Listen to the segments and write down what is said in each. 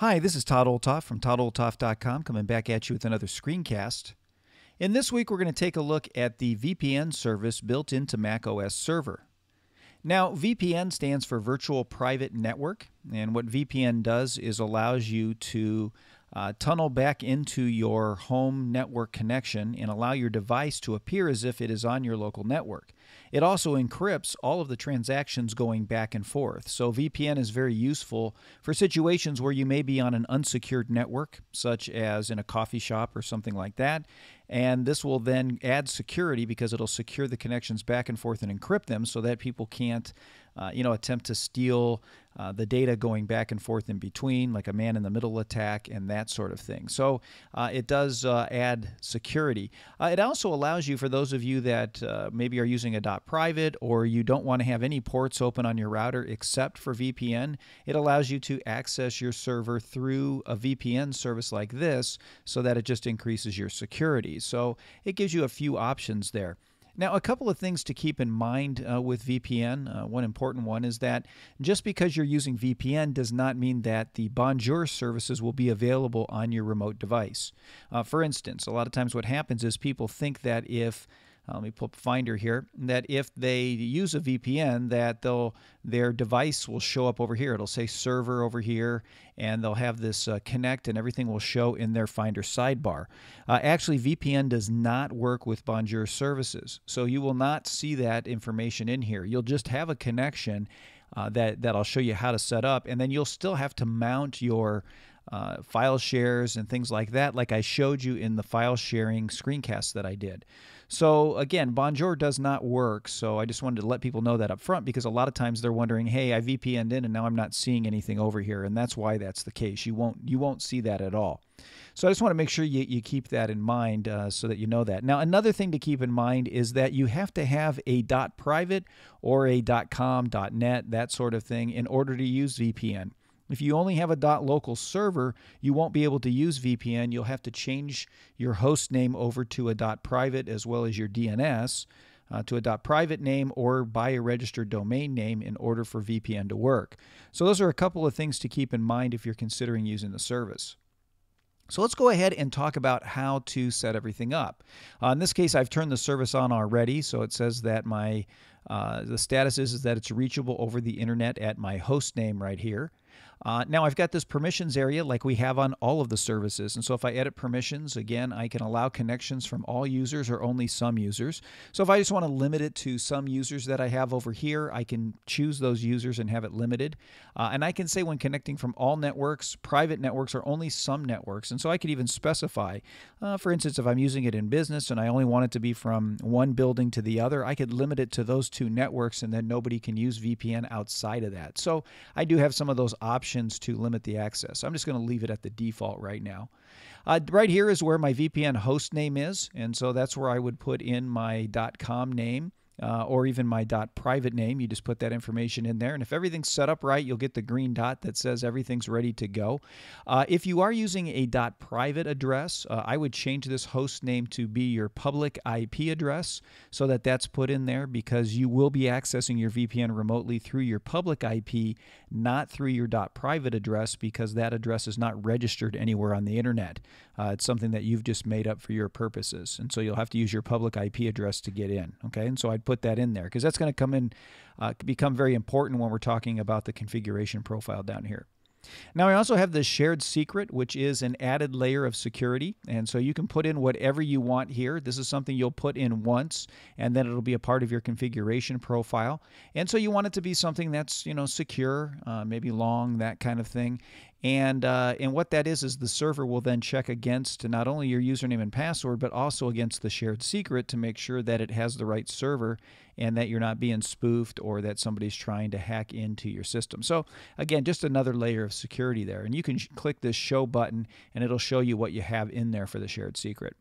Hi, this is Todd Olthoff from toddolthoff.com coming back at you with another screencast. In this week, we're going to take a look at the VPN service built into Mac OS Server. Now, VPN stands for Virtual Private Network, and what VPN does is allows you to uh, tunnel back into your home network connection and allow your device to appear as if it is on your local network. It also encrypts all of the transactions going back and forth. So VPN is very useful for situations where you may be on an unsecured network, such as in a coffee shop or something like that. And this will then add security because it'll secure the connections back and forth and encrypt them so that people can't uh, you know, attempt to steal uh, the data going back and forth in between, like a man in the middle attack and that sort of thing. So uh, it does uh, add security. Uh, it also allows you, for those of you that uh, maybe are using a private or you don't want to have any ports open on your router except for VPN, it allows you to access your server through a VPN service like this so that it just increases your security. So it gives you a few options there. Now, a couple of things to keep in mind uh, with VPN. Uh, one important one is that just because you're using VPN does not mean that the Bonjour services will be available on your remote device. Uh, for instance, a lot of times what happens is people think that if uh, let me pull up Finder here, that if they use a VPN, that they'll their device will show up over here. It'll say server over here, and they'll have this uh, connect, and everything will show in their Finder sidebar. Uh, actually, VPN does not work with Bonjour services, so you will not see that information in here. You'll just have a connection uh, that that I'll show you how to set up, and then you'll still have to mount your uh, file shares and things like that, like I showed you in the file sharing screencast that I did. So again, Bonjour does not work. So I just wanted to let people know that up front because a lot of times they're wondering, hey, I VPN'd in and now I'm not seeing anything over here, and that's why that's the case. You won't you won't see that at all. So I just want to make sure you, you keep that in mind uh, so that you know that. Now, another thing to keep in mind is that you have to have a .private or a .com, .net, that sort of thing in order to use VPN. If you only have a .local server, you won't be able to use VPN. You'll have to change your host name over to a dot .private as well as your DNS uh, to a dot .private name or buy a registered domain name in order for VPN to work. So those are a couple of things to keep in mind if you're considering using the service. So let's go ahead and talk about how to set everything up. Uh, in this case, I've turned the service on already, so it says that my uh, the status is, is that it's reachable over the internet at my host name right here. Uh, now I've got this permissions area like we have on all of the services. And so if I edit permissions, again, I can allow connections from all users or only some users. So if I just want to limit it to some users that I have over here, I can choose those users and have it limited. Uh, and I can say when connecting from all networks, private networks or only some networks. And so I could even specify, uh, for instance, if I'm using it in business and I only want it to be from one building to the other, I could limit it to those two networks and then nobody can use VPN outside of that. So I do have some of those options options to limit the access. I'm just going to leave it at the default right now. Uh, right here is where my VPN host name is, and so that's where I would put in my .com name uh, or even my dot .private name. You just put that information in there, and if everything's set up right, you'll get the green dot that says everything's ready to go. Uh, if you are using a dot .private address, uh, I would change this host name to be your public IP address so that that's put in there because you will be accessing your VPN remotely through your public IP, not through your dot .private address because that address is not registered anywhere on the internet. Uh, it's something that you've just made up for your purposes, and so you'll have to use your public IP address to get in. Okay, and so I'd put that in there because that's going to come in, uh, become very important when we're talking about the configuration profile down here. Now I also have the shared secret, which is an added layer of security. And so you can put in whatever you want here. This is something you'll put in once, and then it'll be a part of your configuration profile. And so you want it to be something that's, you know, secure, uh, maybe long, that kind of thing. And, uh, and what that is, is the server will then check against not only your username and password, but also against the shared secret to make sure that it has the right server and that you're not being spoofed or that somebody's trying to hack into your system. So again, just another layer of security there. And you can click this show button and it'll show you what you have in there for the shared secret.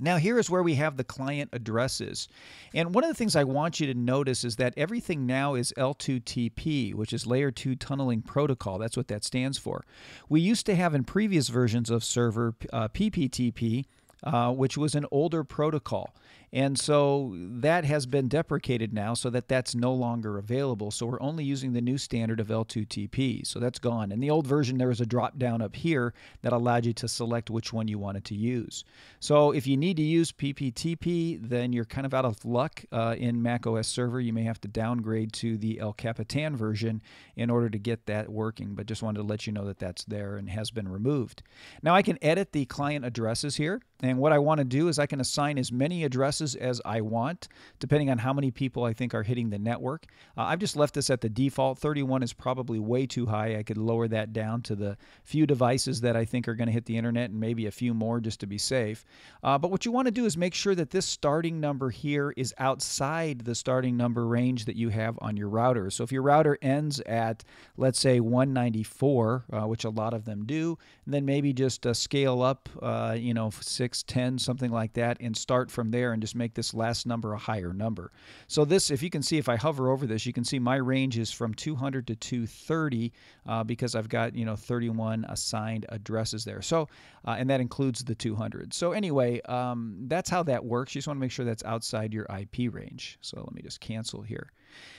Now, here is where we have the client addresses. And one of the things I want you to notice is that everything now is L2TP, which is Layer 2 Tunneling Protocol. That's what that stands for. We used to have in previous versions of server uh, PPTP, uh, which was an older protocol. And so that has been deprecated now so that that's no longer available. So we're only using the new standard of L2TP. So that's gone. In the old version, there was a drop down up here that allowed you to select which one you wanted to use. So if you need to use PPTP, then you're kind of out of luck uh, in Mac OS Server. You may have to downgrade to the El Capitan version in order to get that working. But just wanted to let you know that that's there and has been removed. Now I can edit the client addresses here. And what I want to do is I can assign as many addresses as I want, depending on how many people I think are hitting the network. Uh, I've just left this at the default. 31 is probably way too high. I could lower that down to the few devices that I think are going to hit the internet and maybe a few more just to be safe. Uh, but what you want to do is make sure that this starting number here is outside the starting number range that you have on your router. So if your router ends at, let's say, 194, uh, which a lot of them do, then maybe just uh, scale up, uh, you know, six 10, something like that, and start from there and just make this last number a higher number. So this, if you can see, if I hover over this, you can see my range is from 200 to 230 uh, because I've got, you know, 31 assigned addresses there. So, uh, and that includes the 200. So anyway, um, that's how that works. You just want to make sure that's outside your IP range. So let me just cancel here.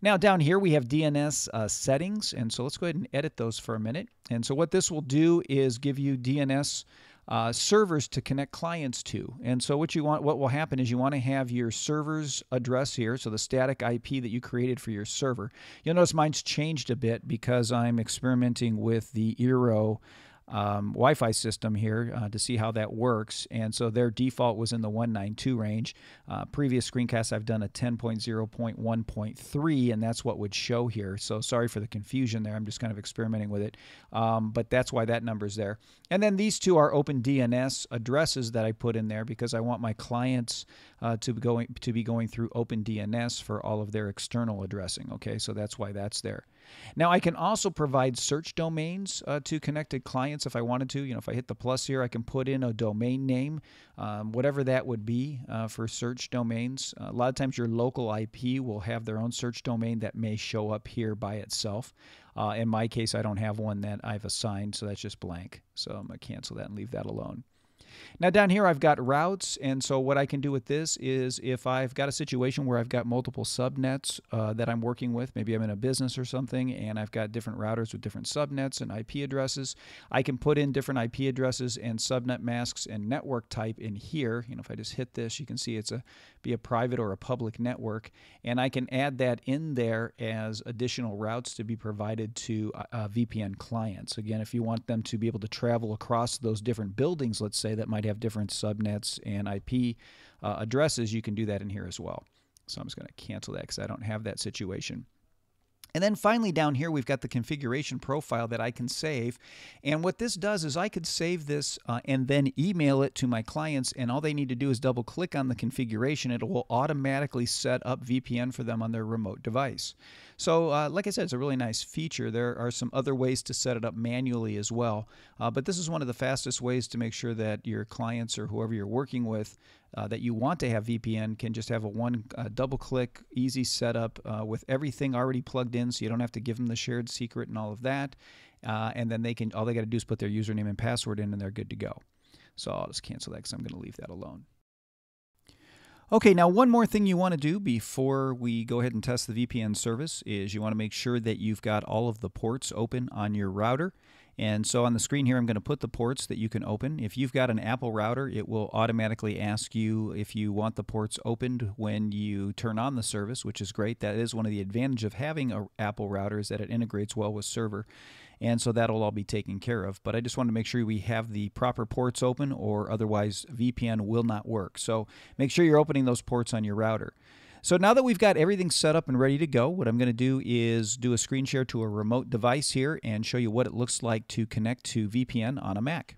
Now down here we have DNS uh, settings, and so let's go ahead and edit those for a minute. And so what this will do is give you DNS uh, servers to connect clients to. And so what you want, what will happen is you want to have your server's address here, so the static IP that you created for your server. You'll notice mine's changed a bit because I'm experimenting with the Eero um, Wi-Fi system here uh, to see how that works. And so their default was in the 192 range. Uh, previous screencasts I've done a 10.0.1.3, and that's what would show here. So sorry for the confusion there. I'm just kind of experimenting with it, um, but that's why that number is there. And then these two are OpenDNS addresses that I put in there because I want my clients uh, to be going to be going through OpenDNS for all of their external addressing. Okay, so that's why that's there. Now I can also provide search domains uh, to connected clients if I wanted to. You know, if I hit the plus here, I can put in a domain name, um, whatever that would be uh, for search domains. Uh, a lot of times your local IP will have their own search domain that may show up here by itself. Uh, in my case, I don't have one that I've assigned, so that's just blank. So I'm going to cancel that and leave that alone. Now down here I've got routes and so what I can do with this is if I've got a situation where I've got multiple subnets uh, that I'm working with, maybe I'm in a business or something and I've got different routers with different subnets and IP addresses, I can put in different IP addresses and subnet masks and network type in here. You know, if I just hit this, you can see it's a be a private or a public network and I can add that in there as additional routes to be provided to uh, uh VPN clients. Again, if you want them to be able to travel across those different buildings, let's say that might have different subnets and IP uh, addresses, you can do that in here as well. So I'm just going to cancel that because I don't have that situation. And then finally down here, we've got the configuration profile that I can save. And what this does is I could save this uh, and then email it to my clients. And all they need to do is double click on the configuration. It will automatically set up VPN for them on their remote device. So uh, like I said, it's a really nice feature. There are some other ways to set it up manually as well. Uh, but this is one of the fastest ways to make sure that your clients or whoever you're working with uh, that you want to have VPN can just have a one uh, double click, easy setup uh, with everything already plugged in, so you don't have to give them the shared secret and all of that. Uh, and then they can all they got to do is put their username and password in, and they're good to go. So I'll just cancel that because I'm going to leave that alone. Okay, now one more thing you want to do before we go ahead and test the VPN service is you want to make sure that you've got all of the ports open on your router. And so on the screen here, I'm going to put the ports that you can open. If you've got an Apple router, it will automatically ask you if you want the ports opened when you turn on the service, which is great. That is one of the advantages of having an Apple router is that it integrates well with server. And so that'll all be taken care of. But I just want to make sure we have the proper ports open or otherwise VPN will not work. So make sure you're opening those ports on your router. So now that we've got everything set up and ready to go, what I'm going to do is do a screen share to a remote device here and show you what it looks like to connect to VPN on a Mac.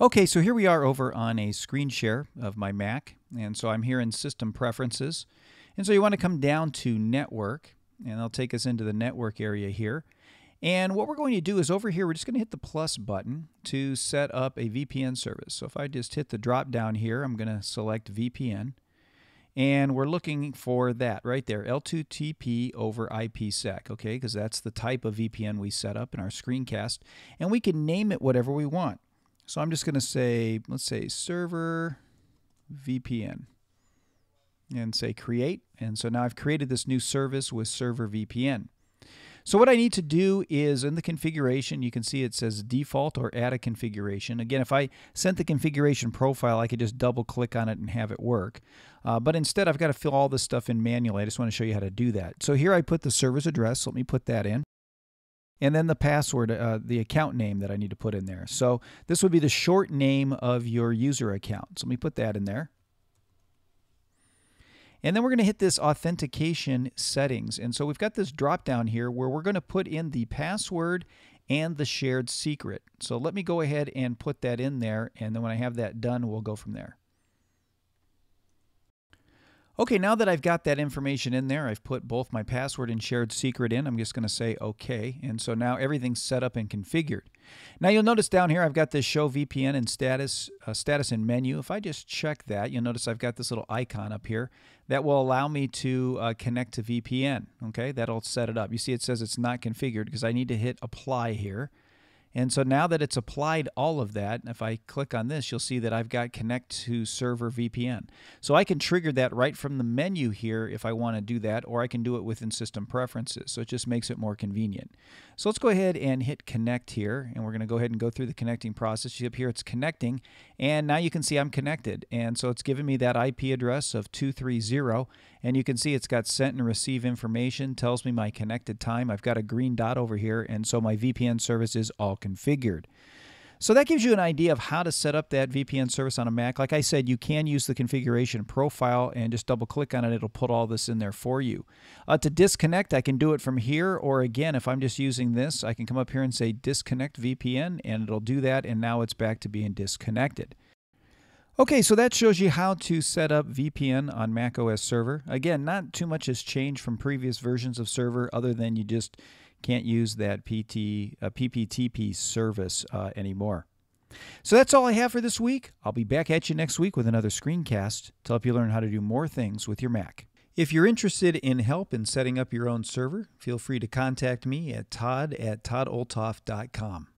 Okay, so here we are over on a screen share of my Mac. And so I'm here in System Preferences. And so you want to come down to Network, and that'll take us into the network area here. And what we're going to do is over here, we're just going to hit the plus button to set up a VPN service. So if I just hit the drop down here, I'm going to select VPN. And we're looking for that right there, L2TP over IPsec, okay, because that's the type of VPN we set up in our screencast. And we can name it whatever we want. So I'm just going to say, let's say server VPN and say create. And so now I've created this new service with Server VPN. So what I need to do is in the configuration, you can see it says default or add a configuration. Again, if I sent the configuration profile, I could just double click on it and have it work. Uh, but instead, I've got to fill all this stuff in manually. I just want to show you how to do that. So here I put the service address. Let me put that in. And then the password, uh, the account name that I need to put in there. So this would be the short name of your user account. So let me put that in there. And then we're going to hit this authentication settings. And so we've got this drop down here where we're going to put in the password and the shared secret. So let me go ahead and put that in there. And then when I have that done, we'll go from there. Okay, now that I've got that information in there, I've put both my password and shared secret in. I'm just going to say OK. And so now everything's set up and configured. Now you'll notice down here I've got this show VPN and status uh, status and menu. If I just check that, you'll notice I've got this little icon up here that will allow me to uh, connect to VPN. Okay, that'll set it up. You see it says it's not configured because I need to hit apply here. And so now that it's applied all of that, if I click on this, you'll see that I've got connect to server VPN. So I can trigger that right from the menu here if I want to do that, or I can do it within system preferences. So it just makes it more convenient. So let's go ahead and hit connect here, and we're going to go ahead and go through the connecting process. Up here it's connecting, and now you can see I'm connected. And so it's giving me that IP address of 230, and you can see it's got sent and receive information, tells me my connected time. I've got a green dot over here, and so my VPN service is all configured. So that gives you an idea of how to set up that VPN service on a Mac. Like I said, you can use the configuration profile and just double click on it. It'll put all this in there for you. Uh, to disconnect, I can do it from here, or again, if I'm just using this, I can come up here and say disconnect VPN, and it'll do that, and now it's back to being disconnected. Okay, so that shows you how to set up VPN on Mac OS Server. Again, not too much has changed from previous versions of Server other than you just can't use that PT, uh, PPTP service uh, anymore. So that's all I have for this week. I'll be back at you next week with another screencast to help you learn how to do more things with your Mac. If you're interested in help in setting up your own server, feel free to contact me at todd at toddolthoff.com.